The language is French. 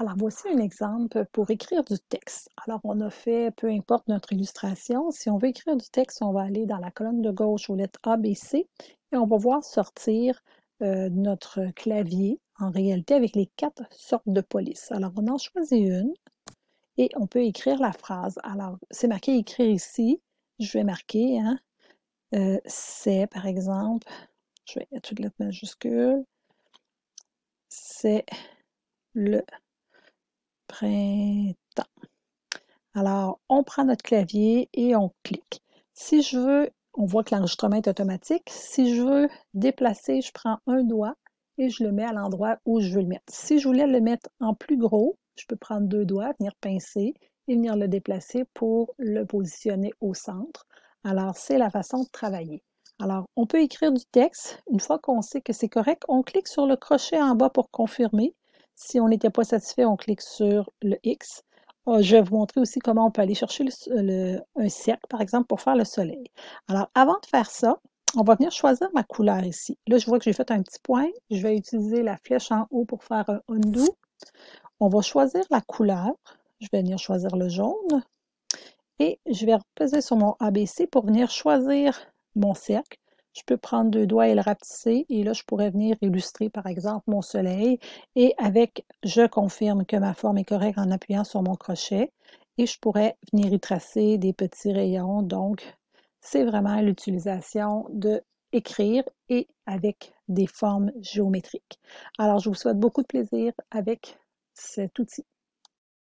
Alors, voici un exemple pour écrire du texte. Alors, on a fait, peu importe notre illustration, si on veut écrire du texte, on va aller dans la colonne de gauche aux lettres A, B, C et on va voir sortir euh, notre clavier en réalité avec les quatre sortes de police. Alors, on en choisit une et on peut écrire la phrase. Alors, c'est marqué écrire ici. Je vais marquer, hein, euh, c'est par exemple, je vais toutes lettres majuscules, c'est le printemps. Alors, on prend notre clavier et on clique. Si je veux, on voit que l'enregistrement est automatique. Si je veux déplacer, je prends un doigt et je le mets à l'endroit où je veux le mettre. Si je voulais le mettre en plus gros, je peux prendre deux doigts, venir pincer et venir le déplacer pour le positionner au centre. Alors, c'est la façon de travailler. Alors, on peut écrire du texte. Une fois qu'on sait que c'est correct, on clique sur le crochet en bas pour confirmer. Si on n'était pas satisfait, on clique sur le X. Euh, je vais vous montrer aussi comment on peut aller chercher un cercle, par exemple, pour faire le soleil. Alors, avant de faire ça, on va venir choisir ma couleur ici. Là, je vois que j'ai fait un petit point. Je vais utiliser la flèche en haut pour faire un undo. On va choisir la couleur. Je vais venir choisir le jaune. Et je vais reposer sur mon ABC pour venir choisir mon cercle. Je peux prendre deux doigts et le rapetisser et là, je pourrais venir illustrer, par exemple, mon soleil et avec « je confirme que ma forme est correcte » en appuyant sur mon crochet et je pourrais venir y tracer des petits rayons. Donc, c'est vraiment l'utilisation de écrire et avec des formes géométriques. Alors, je vous souhaite beaucoup de plaisir avec cet outil.